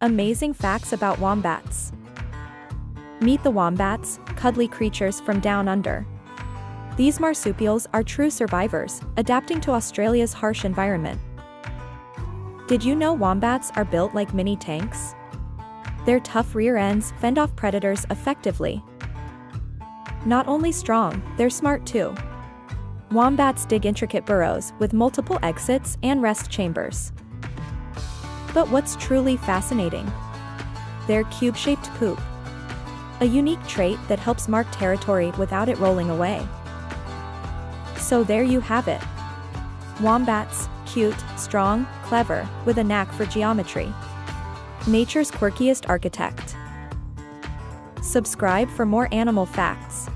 Amazing facts about wombats. Meet the wombats, cuddly creatures from down under. These marsupials are true survivors, adapting to Australia's harsh environment. Did you know wombats are built like mini tanks? Their tough rear ends fend off predators effectively. Not only strong, they're smart too. Wombats dig intricate burrows with multiple exits and rest chambers. But what's truly fascinating? Their cube-shaped poop. A unique trait that helps mark territory without it rolling away. So there you have it. Wombats, cute, strong, clever, with a knack for geometry. Nature's quirkiest architect. Subscribe for more animal facts.